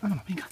妈妈妈看。